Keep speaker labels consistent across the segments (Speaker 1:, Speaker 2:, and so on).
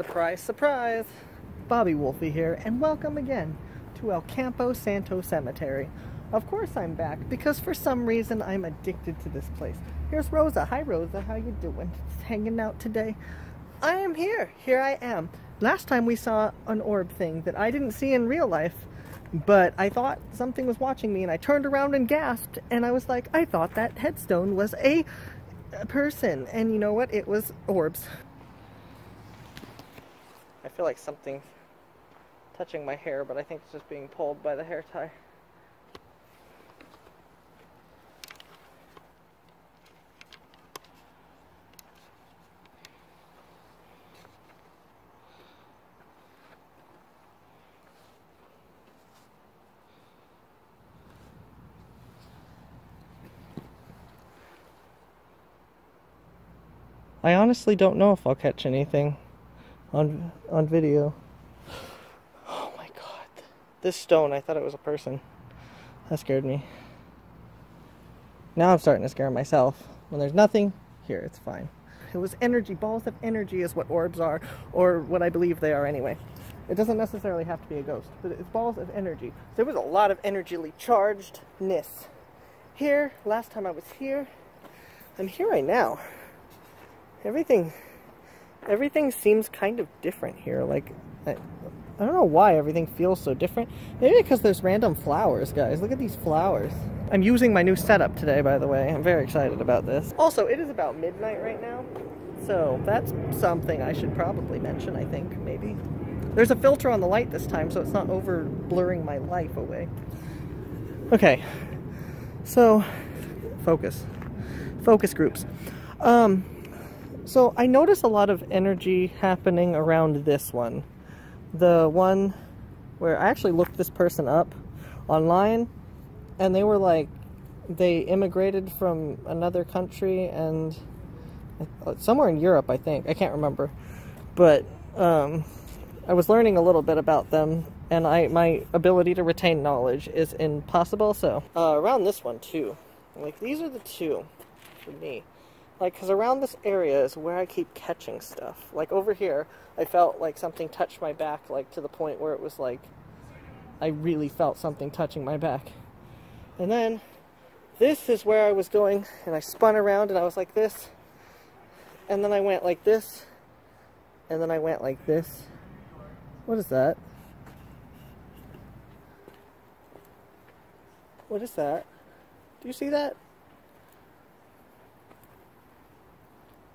Speaker 1: Surprise, surprise! Bobby Wolfey here, and welcome again to El Campo Santo Cemetery. Of course I'm back, because for some reason I'm addicted to this place. Here's Rosa. Hi Rosa, how you doing? Just hanging out today. I am here. Here I am. Last time we saw an orb thing that I didn't see in real life, but I thought something was watching me and I turned around and gasped and I was like, I thought that headstone was a, a person. And you know what? It was orbs. I feel like something touching my hair, but I think it's just being pulled by the hair tie. I honestly don't know if I'll catch anything on on video. Oh my god. This stone, I thought it was a person. That scared me. Now I'm starting to scare myself. When there's nothing, here, it's fine. It was energy. Balls of energy is what orbs are, or what I believe they are anyway. It doesn't necessarily have to be a ghost, but it's balls of energy. There was a lot of energyly chargedness here. Last time I was here, I'm here right now everything everything seems kind of different here like I, I don't know why everything feels so different. Maybe because there's random flowers guys. Look at these flowers. I'm using my new setup today by the way. I'm very excited about this. Also it is about midnight right now so that's something I should probably mention I think maybe. There's a filter on the light this time so it's not over blurring my life away. Okay. So focus. Focus groups. Um so I notice a lot of energy happening around this one. The one where I actually looked this person up online and they were like, they immigrated from another country and uh, somewhere in Europe, I think. I can't remember. But um, I was learning a little bit about them and I my ability to retain knowledge is impossible. So uh, around this one too. Like these are the two for me. Like, because around this area is where I keep catching stuff. Like, over here, I felt like something touched my back, like, to the point where it was like, I really felt something touching my back. And then, this is where I was going, and I spun around, and I was like this. And then I went like this. And then I went like this. What is that? What is that? Do you see that?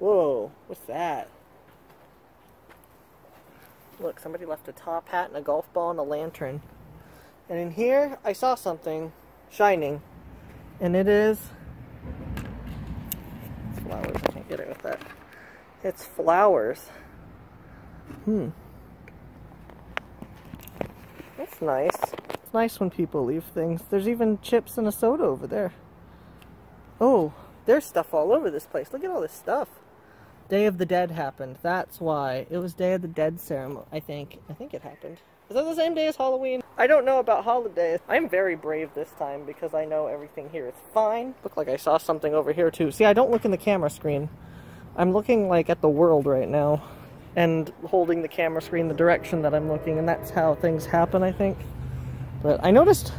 Speaker 1: Whoa, what's that? Look, somebody left a top hat and a golf ball and a lantern. And in here, I saw something shining. And it is... Flowers, I can't get it with that. It's flowers. Hmm. That's nice. It's nice when people leave things. There's even chips and a soda over there. Oh, there's stuff all over this place. Look at all this stuff. Day of the Dead happened. That's why. It was Day of the Dead ceremony, I think. I think it happened. Is that the same day as Halloween? I don't know about holidays. I'm very brave this time because I know everything here is fine. Look like I saw something over here too. See, I don't look in the camera screen. I'm looking like at the world right now and holding the camera screen the direction that I'm looking and that's how things happen, I think. But I noticed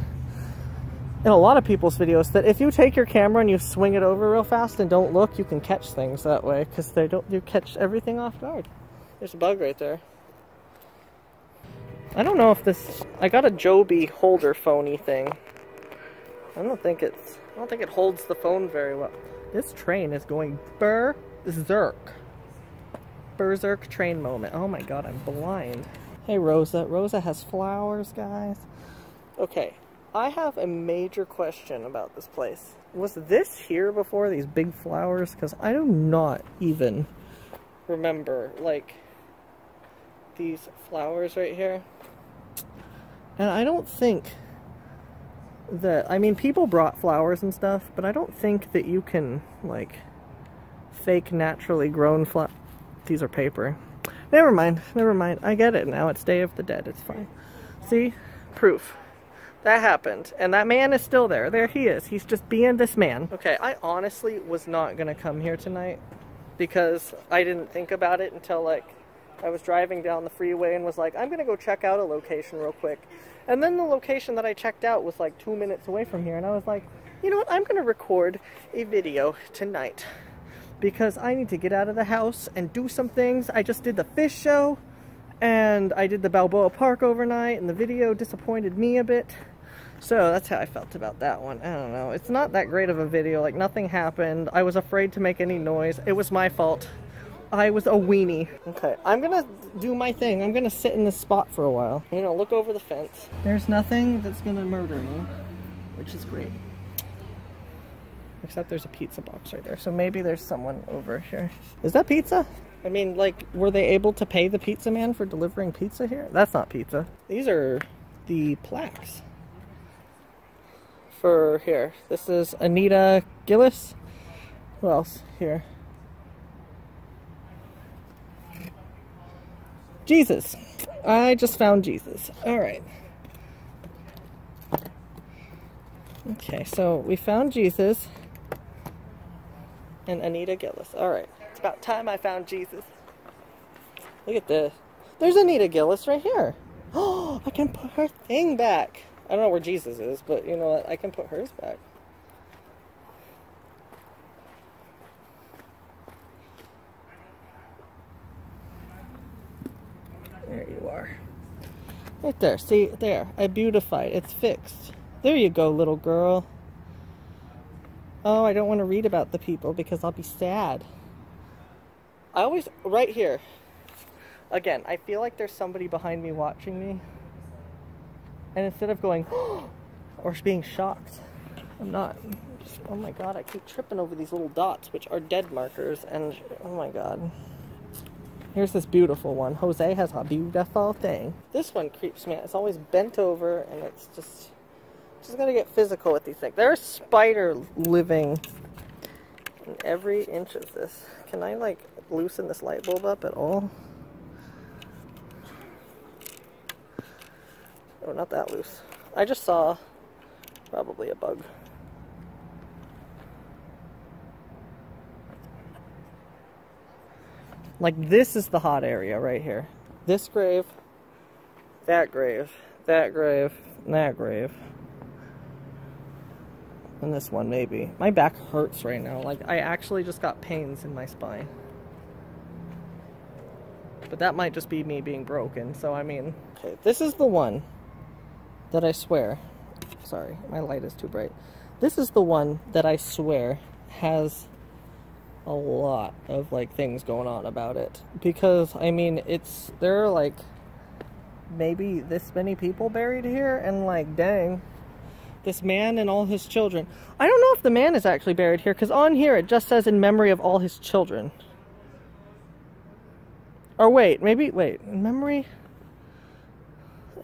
Speaker 1: in a lot of people's videos that if you take your camera and you swing it over real fast and don't look, you can catch things that way because they don't you catch everything off guard. There's a bug right there. I don't know if this I got a Joby holder phony thing. I don't think it's I don't think it holds the phone very well. This train is going berserk. Berserk train moment. Oh my god, I'm blind. Hey Rosa. Rosa has flowers, guys. Okay, I have a major question about this place. Was this here before, these big flowers? Because I do not even remember, like, these flowers right here. And I don't think that, I mean, people brought flowers and stuff, but I don't think that you can, like, fake naturally grown flowers. These are paper. Never mind, never mind. I get it now. It's Day of the Dead. It's fine. See? Proof. That happened. And that man is still there. There he is. He's just being this man. Okay, I honestly was not going to come here tonight because I didn't think about it until like I was driving down the freeway and was like, I'm gonna go check out a location real quick. And then the location that I checked out was like two minutes away from here, and I was like, you know what, I'm gonna record a video tonight because I need to get out of the house and do some things. I just did the fish show and I did the Balboa Park overnight, and the video disappointed me a bit. So that's how I felt about that one. I don't know. It's not that great of a video. Like, nothing happened. I was afraid to make any noise. It was my fault. I was a weenie. Okay, I'm gonna do my thing. I'm gonna sit in this spot for a while. You know, look over the fence. There's nothing that's gonna murder me, which is great. Except there's a pizza box right there. So maybe there's someone over here. Is that pizza? I mean, like, were they able to pay the pizza man for delivering pizza here? That's not pizza. These are the plaques for here. This is Anita Gillis. Who else here? Jesus. I just found Jesus. All right. Okay, so we found Jesus and Anita Gillis. All right. It's about time I found Jesus. Look at this. There's Anita Gillis right here. Oh, I can put her thing back. I don't know where Jesus is, but you know what? I can put hers back. There you are. Right there. See, there. I beautified. It's fixed. There you go, little girl. Oh, I don't want to read about the people because I'll be sad. I always, right here. Again, I feel like there's somebody behind me watching me. And instead of going, or being shocked, I'm not. Oh my god, I keep tripping over these little dots, which are dead markers, and oh my god. Here's this beautiful one. Jose has a beautiful thing. This one creeps me out. It's always bent over, and it's just... Just gotta get physical with these things. There's a spider living in every inch of this. Can I, like, loosen this light bulb up at all? Oh, not that loose. I just saw probably a bug. Like this is the hot area right here. This grave, that grave, that grave, that grave. And this one maybe. My back hurts right now. Like I actually just got pains in my spine. But that might just be me being broken. So I mean, okay, this is the one that I swear, sorry, my light is too bright. This is the one that I swear has a lot of like things going on about it. Because I mean it's there are like maybe this many people buried here and like dang this man and all his children. I don't know if the man is actually buried here because on here it just says in memory of all his children. Or wait maybe wait in memory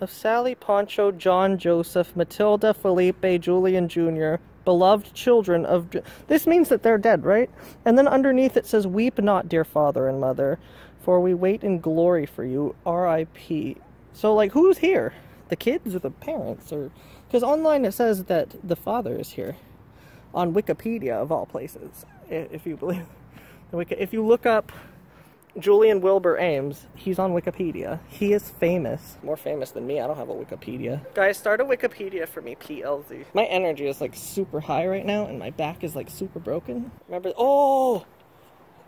Speaker 1: of Sally, Poncho, John, Joseph, Matilda, Felipe, Julian Jr., beloved children of. This means that they're dead, right? And then underneath it says, Weep not, dear father and mother, for we wait in glory for you. R.I.P. So, like, who's here? The kids or the parents? Or Because online it says that the father is here. On Wikipedia, of all places, if you believe. If you look up Julian Wilbur Ames, he's on Wikipedia. He is famous. More famous than me. I don't have a Wikipedia. Guys, start a Wikipedia for me, PLZ. My energy is like super high right now, and my back is like super broken. Remember? Oh!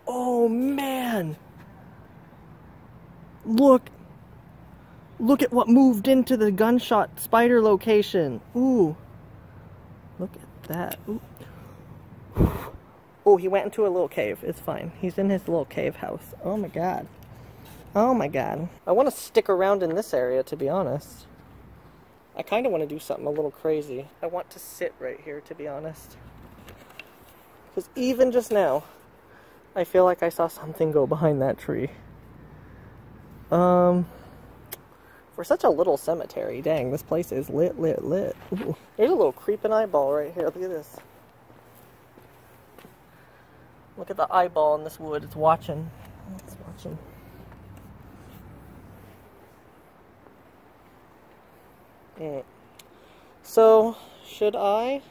Speaker 1: Oh, man! Look! Look at what moved into the gunshot spider location. Ooh. Look at that. Ooh. Oh, he went into a little cave. It's fine. He's in his little cave house. Oh my god. Oh my god. I want to stick around in this area, to be honest. I kind of want to do something a little crazy. I want to sit right here, to be honest. Because even just now, I feel like I saw something go behind that tree. Um, for such a little cemetery, dang, this place is lit, lit, lit. Ooh. There's a little creeping eyeball right here. Look at this. Look at the eyeball in this wood. It's watching. It's watching. Mm. So, should I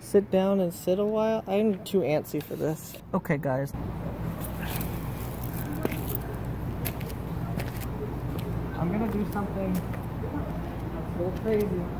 Speaker 1: sit down and sit a while? I'm too antsy for this. Okay, guys. I'm gonna do something that's a little crazy.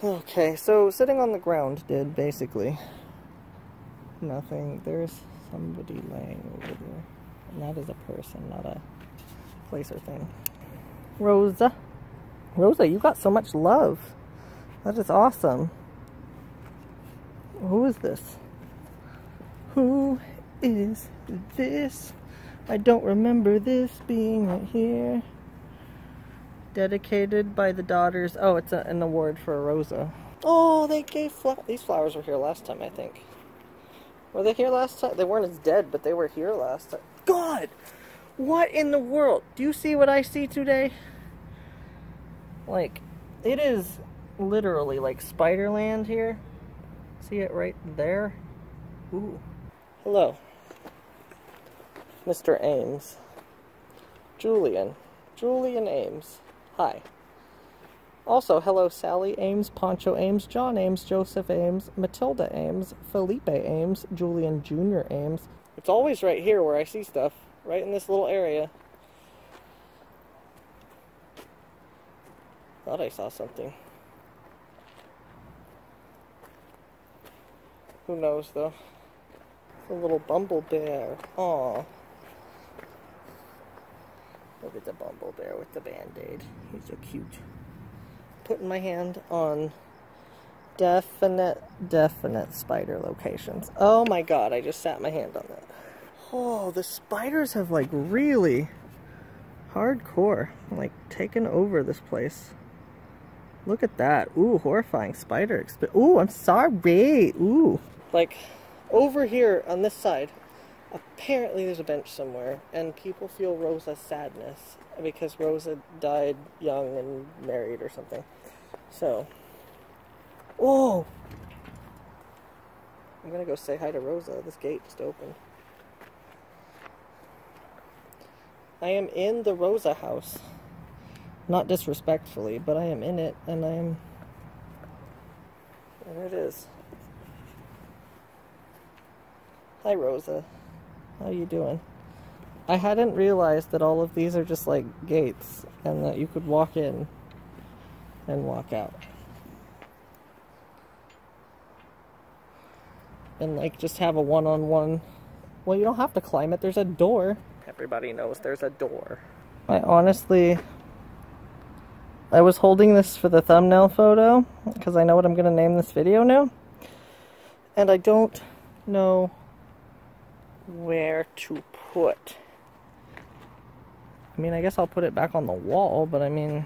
Speaker 1: Okay, so sitting on the ground did basically nothing. There's somebody laying over there. And that is a person, not a place or thing. Rosa. Rosa, you got so much love. That is awesome. Who is this? Who is this? I don't remember this being right here dedicated by the daughters. Oh, it's a, an award for Rosa. Oh, they gave flowers. these flowers were here last time, I think. Were they here last time? They weren't as dead, but they were here last time. God, what in the world? Do you see what I see today? Like, it is literally like Spiderland here. See it right there? Ooh. Hello. Mr. Ames. Julian. Julian Ames. Hi. Also, hello Sally Ames, Poncho Ames, John Ames, Joseph Ames, Matilda Ames, Felipe Ames, Julian Jr. Ames. It's always right here where I see stuff, right in this little area. Thought I saw something. Who knows though? a little bumble bear. Aww. Look at the Bumble Bear with the band-aid. He's so cute. Putting my hand on definite, definite spider locations. Oh my god, I just sat my hand on that. Oh, the spiders have like really hardcore, like taken over this place. Look at that. Ooh, horrifying spider. Ooh, I'm sorry. Ooh. Like, over here on this side, apparently there's a bench somewhere, and people feel Rosa's sadness because Rosa died young and married or something. So, oh, I'm gonna go say hi to Rosa. This gate just opened. I am in the Rosa house. Not disrespectfully, but I am in it, and I am. There it is. Hi, Rosa. How you doing? I hadn't realized that all of these are just like gates and that you could walk in and walk out. And like just have a one-on-one. -on -one. Well, you don't have to climb it. There's a door. Everybody knows there's a door. I honestly I was holding this for the thumbnail photo because I know what I'm going to name this video now. And I don't know where to put. I mean, I guess I'll put it back on the wall, but I mean...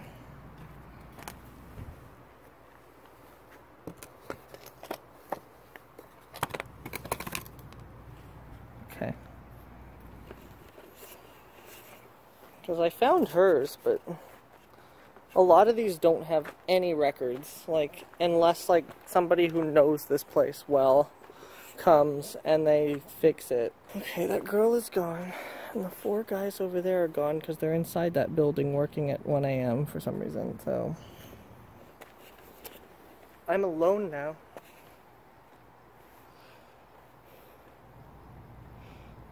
Speaker 1: Okay. Because I found hers, but a lot of these don't have any records, like, unless, like, somebody who knows this place well comes and they fix it. Okay, that girl is gone. And the four guys over there are gone because they're inside that building working at 1 a.m. for some reason, so. I'm alone now.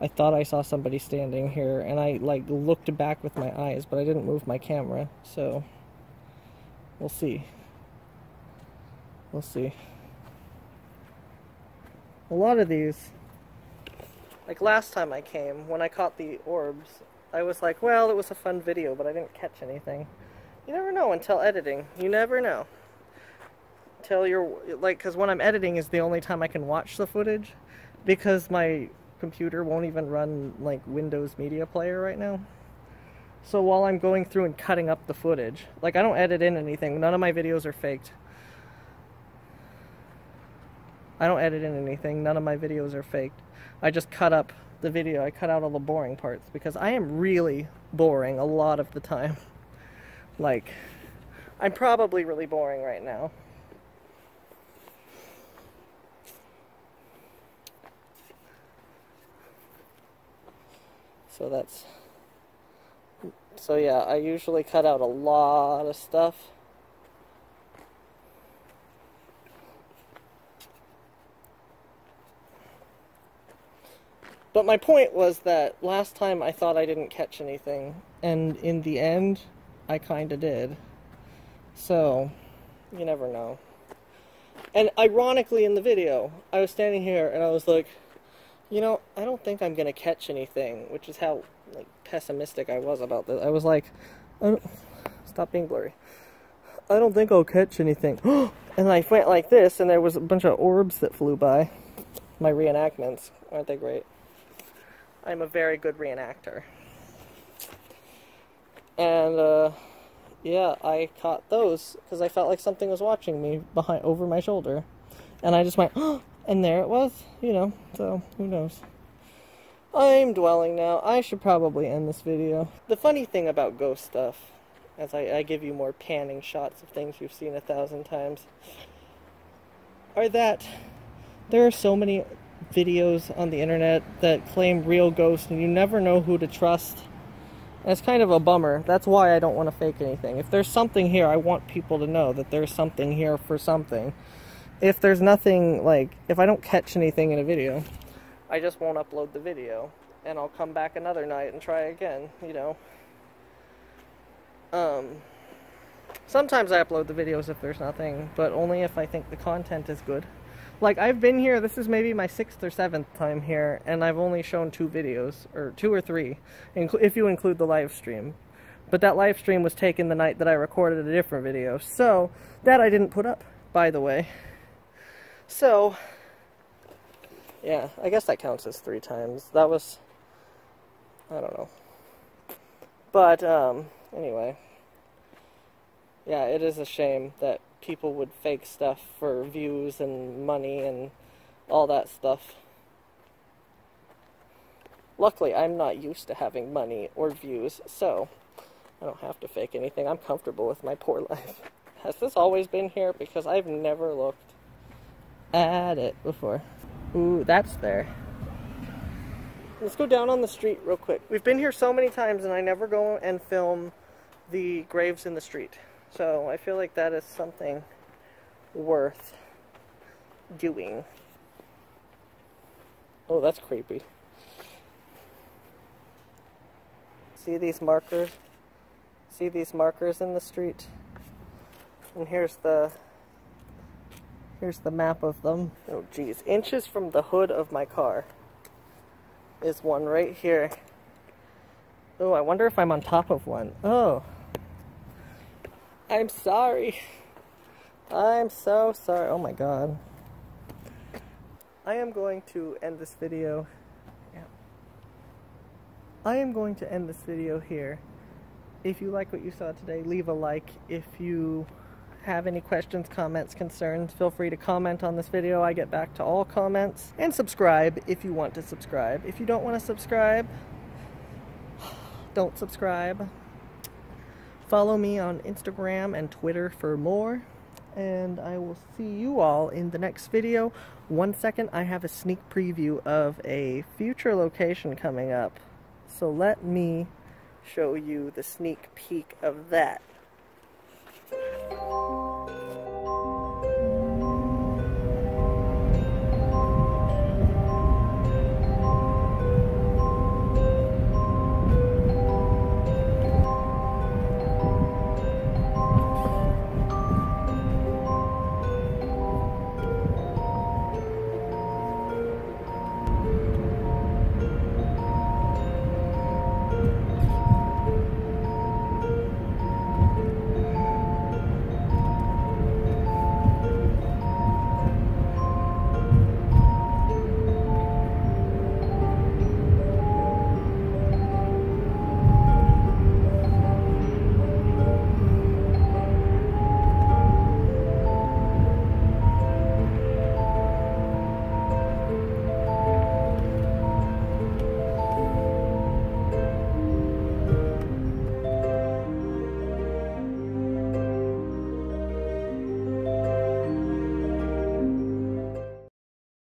Speaker 1: I thought I saw somebody standing here, and I, like, looked back with my eyes, but I didn't move my camera, so. We'll see. We'll see a lot of these, like last time I came, when I caught the orbs, I was like, well, it was a fun video, but I didn't catch anything. You never know until editing. You never know. Until you're, like, because when I'm editing is the only time I can watch the footage, because my computer won't even run, like, Windows Media Player right now. So while I'm going through and cutting up the footage, like, I don't edit in anything. None of my videos are faked. I don't edit in anything. None of my videos are faked. I just cut up the video. I cut out all the boring parts because I am really boring a lot of the time. Like, I'm probably really boring right now. So that's so yeah, I usually cut out a lot of stuff. But my point was that last time I thought I didn't catch anything, and in the end, I kinda did. So, you never know. And ironically, in the video, I was standing here and I was like, you know, I don't think I'm gonna catch anything, which is how like pessimistic I was about this. I was like, I stop being blurry. I don't think I'll catch anything. and I went like this, and there was a bunch of orbs that flew by. My reenactments aren't they great? I'm a very good reenactor. And uh, yeah, I caught those because I felt like something was watching me behind over my shoulder, and I just went, and there it was. You know, so who knows. I'm dwelling now. I should probably end this video. The funny thing about ghost stuff, as I, I give you more panning shots of things you've seen a thousand times, are that there are so many videos on the internet that claim real ghosts and you never know who to trust. It's kind of a bummer. That's why I don't want to fake anything. If there's something here, I want people to know that there's something here for something. If there's nothing, like, if I don't catch anything in a video, I just won't upload the video. And I'll come back another night and try again, you know. Um, sometimes I upload the videos if there's nothing, but only if I think the content is good. Like, I've been here, this is maybe my sixth or seventh time here, and I've only shown two videos, or two or three, if you include the live stream. But that live stream was taken the night that I recorded a different video, so that I didn't put up, by the way. So, yeah, I guess that counts as three times. That was, I don't know. But, um, anyway. Yeah, it is a shame that people would fake stuff for views and money and all that stuff. Luckily, I'm not used to having money or views, so I don't have to fake anything. I'm comfortable with my poor life. Has this always been here? Because I've never looked at it before. Ooh, that's there. Let's go down on the street real quick. We've been here so many times and I never go and film the graves in the street. So I feel like that is something worth doing. Oh, that's creepy. See these markers? See these markers in the street? And here's the Here's the map of them. Oh, geez. Inches from the hood of my car is one right here. Oh, I wonder if I'm on top of one. Oh. I'm sorry. I'm so sorry. Oh my god. I am going to end this video. I am going to end this video here. If you like what you saw today, leave a like. If you have any questions, comments, concerns, feel free to comment on this video. I get back to all comments. And subscribe if you want to subscribe. If you don't want to subscribe, don't subscribe. Follow me on Instagram and Twitter for more. And I will see you all in the next video. One second, I have a sneak preview of a future location coming up. So let me show you the sneak peek of that.